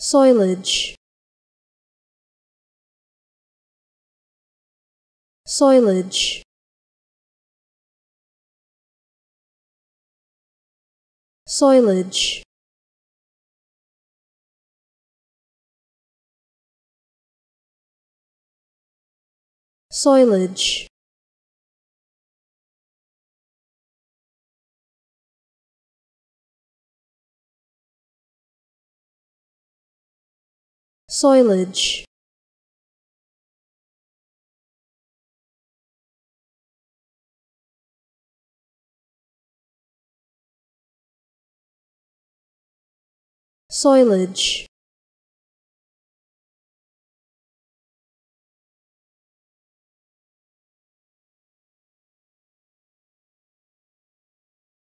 soilage soilage soilage soilage soilage soilage